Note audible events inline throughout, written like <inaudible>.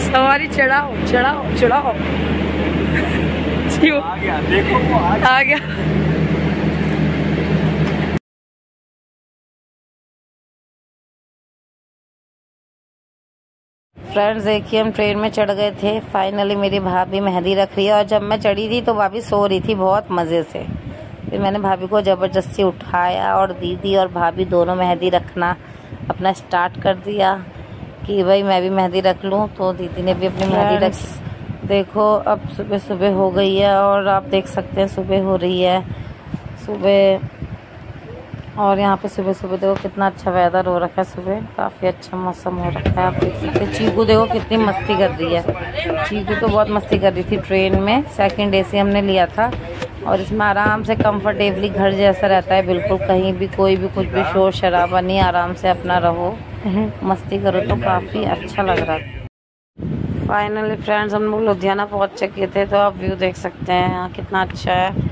सवारी चढ़ाओ चढ़ाओ चढ़ाओ। आ गया देखो वो आ गया। फ्रेंड्स, देखिए, हम ट्रेन में चढ़ गए थे। फाइनली मेरी भाभी मेहंदी रख रही है और जब मैं चढ़ी थी तो भाभी सो रही थी बहुत मज़े से। फिर मैंने भाभी को ज़बरदस्ती उठाया और दीदी और भाभी दोनों मेहंदी रखना अपना स्टार्ट कर दिया। कि भाई मैं भी मेहंदी रख लूँ तो दीदी ने भी अपनी मेहंदी रख देखो अब सुबह सुबह हो गई है और आप देख सकते हैं सुबह हो रही है। सुबह और यहाँ पे सुबह सुबह देखो कितना अच्छा वेदर हो रखा है सुबह काफ़ी अच्छा मौसम हो रखा है। आप देख सकते हैं चीकू देखो कितनी मस्ती कर रही है। चीकू तो बहुत मस्ती कर रही थी ट्रेन में सेकंड ए हमने लिया था। और इसमें आराम से कंफर्टेबली घर जैसा रहता है बिल्कुल कहीं भी कोई भी कुछ भी शोर शराबा नहीं आराम से अपना रहो। <laughs> मस्ती करो तो काफ़ी अच्छा लग रहा था फाइनली फ्रेंड्स हम लोग लुधियाना पहुँच चुके थे तो आप व्यू देख सकते हैं यहाँ कितना अच्छा है।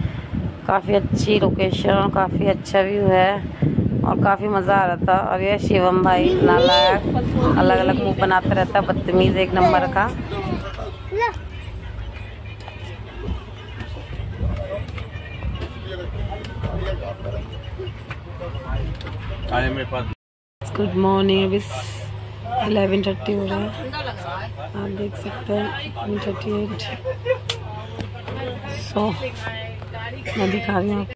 काफ़ी अच्छी लोकेशन और काफ़ी अच्छा व्यू है और काफ़ी मज़ा आ रहा था। और ये शिवम भाई नालायक अलग अलग मुँह बनाता रहता है बदतमीज़ एक नंबर का। आए मेरे पास। गुड मॉर्निंग अभी एलेवन थर्टी हो रहा है। आप देख सकते हैं थर्टी एट सो मैं दिखा रही हूँ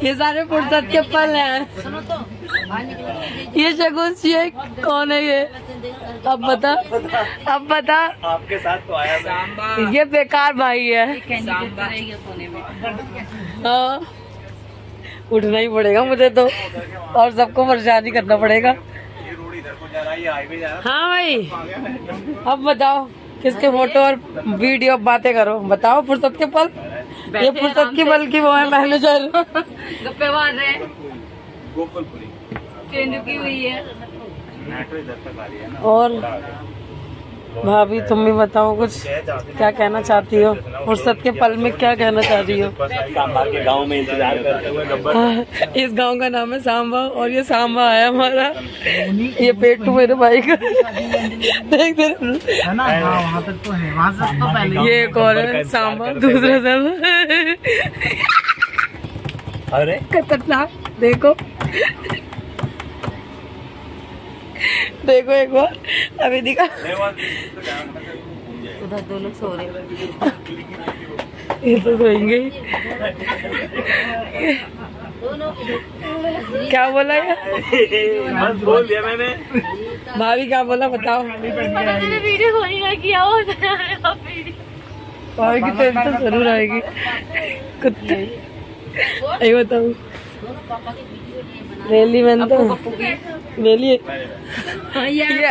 ये सारे फुर्सत के पल हैं। ये शगुन ये कौन है ये? अब बता अब बता। आपके साथ तो आया ये बेकार भाई है। हाँ। उठना ही पड़ेगा मुझे तो। और सबको परेशान ही करना पड़ेगा। ये रोड इधर को जा रहा है ये हाईवे जा रहा हाँ भाई। अब बताओ किसके फ़ोटो और वीडियो बातें करो। बताओ फुर्सत के पल। ये फुर्सत की पल की वो है मैनेजर गप्पे मार रहे हैं। हुई है। मेट्रो इधर तक आ रही है ना। और भाभी तुम भी बताओ कुछ। क्या कहना चाहती हो? फुर्सत के पल में क्या कहना चाहती हो? गाँव में इंतज़ार करते हुए <laughs> इस गाँव का नाम है सांबा और ये सांबा आया हमारा। ये पेटू मेरे भाई का। देख देख। है ना? हाँ वहाँ तक तो है। वहाँ से तो पहले ये एक और है सांबा दूसरा सांबा अरे। खतरनाक देखो। देखो एक बार अभी दिखा। उधर दो लोग सो रहे ये तो सोएँगे क्या बोला यार बोल दिया मैंने। भाभी क्या बोला बताओ। वीडियो होने का किया हो भाभी। की टेंशन ज़रूर आएगी। कुत्ते। ये बताओ रैली में तो रैली ये ये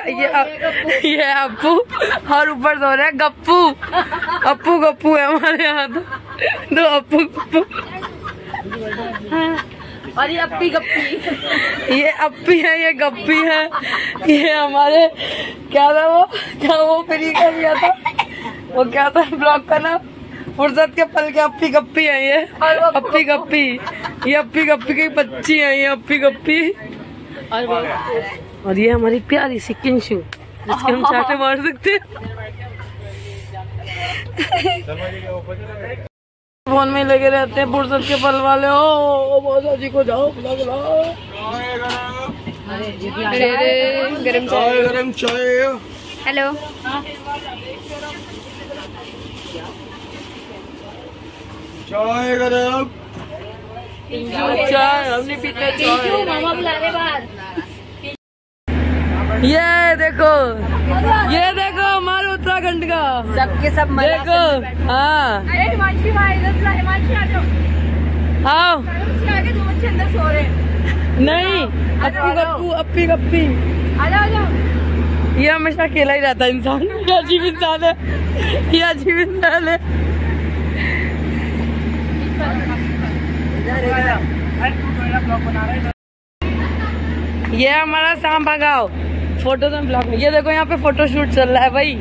ये अप्पू और ऊपर सो रहे हैं गप्पू। अप्पू गप्पू है हमारे यहाँ तो। दो अप्पू गप्पू। और ये अपी गप्पी। ये अप्पी है ये गप्पी है। ये हमारे क्या था वो? क्या वो फ्री का दिया था? वो क्या था? ब्लॉक का नाम फुर्सत के पल के अप्पी गप्पी है। ये अप्पी गप्पी। ये अप्पी गप्पी की बच्ची है ये अप्पी गप्पी। और ये हमारी प्यारी सी किंशु जिसके हम चाटे <laughs> मार सकते हैं। फ़ोन में लगे रहते हैं फुर्सत के पल वाले। ओ, मौसा जी को जाओ बुला बुलाओ गरम चाय। गरम चाय। हेलो। चाय गरम चाय हम नहीं पीते चाय। मामा बुला रहे बाहर ये देखो ये देखो हमारे उत्तराखंड का। सबके सब देखो हाँ। अरे हिमांशी भाई इधर बुला हिमांशी आ जाओ। आओ। उसके आगे दो बच्चे अंदर सो रहे हैं। नहीं अप्पू गप्पू अप्पी गप्पी। आ जाओ आ जाओ। ये हमेशा अकेला ही रहता है इंसान <laughs> ये अजीब इंसान है। ये अजीब इंसान है। ये हमारा सांबा गाँव। फ़ोटो तो ब्लॉग में ये देखो यहाँ पे फ़ोटो शूट चल रहा है भाई।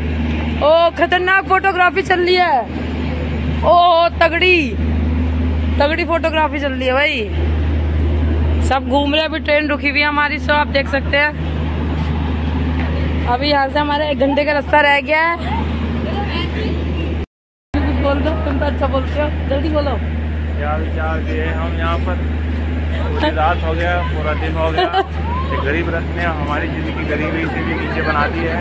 ओ, खतरनाक फोटोग्राफी चल रही है। ओ, तगड़ी। तगड़ी फोटोग्राफी चल रही है भाई। सब घूम रहे अभी ट्रेन रुकी हुई है हमारी सो आप देख सकते हैं। अभी यहाँ से हमारा एक घंटे का रास्ता रह गया है। बोल दो, तुम तो अच्छा बोलते हो। जल्दी बोलो। क्या विचार दिए हम यहाँ पर पूरी रात हो गया पूरा दिन हो गया। ये गरीब रथ ने हमारी ज़िंदगी गरीबी से भी नीचे बना दी है।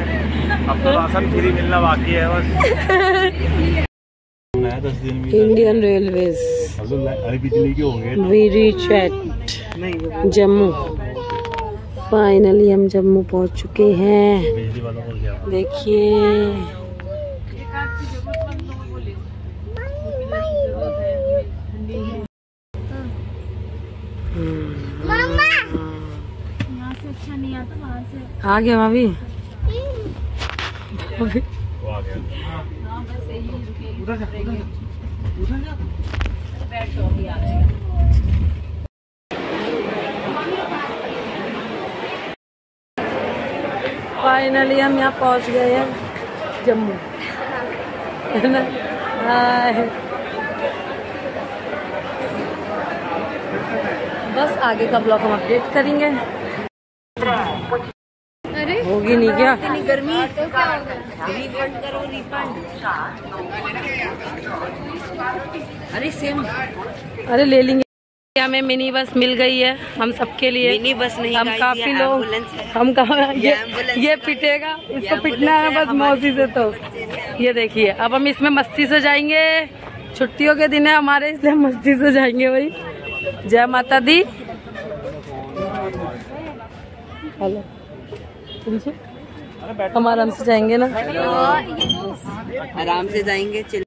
अब तो राशन फ्री मिलना बाकी है बस। इंडियन रेलवेज अरे बिजली के होंगे we reach at Jammu finally हम जम्मू पहुँच चुके हैं। बिजली यहाँ से अच्छा नहीं आता वहाँ से। आ गया भाभी। फाइनली हम यहाँ पहुँच गए हैं जम्मू। है ना? बस आगे का ब्लॉग हम अपडेट करेंगे। अरे होगी नहीं क्या? गर्मी। तो क्या अरे सेम अरे ले लेंगे। हमें मिनी बस मिल गई है हम सबके लिए। मिनी बस नहीं हम काफ़ी लोग हम कहा ये ये पिटेगा इसको पिटना है बस मौसी से तो। ये देखिए अब हम इसमें मस्ती से जाएँगे। छुट्टियों के दिन है हमारे इसलिए मस्ती से जाएँगे भाई। जय माता दी। हेलो। हम आराम से जाएँगे ना? आराम से जाएँगे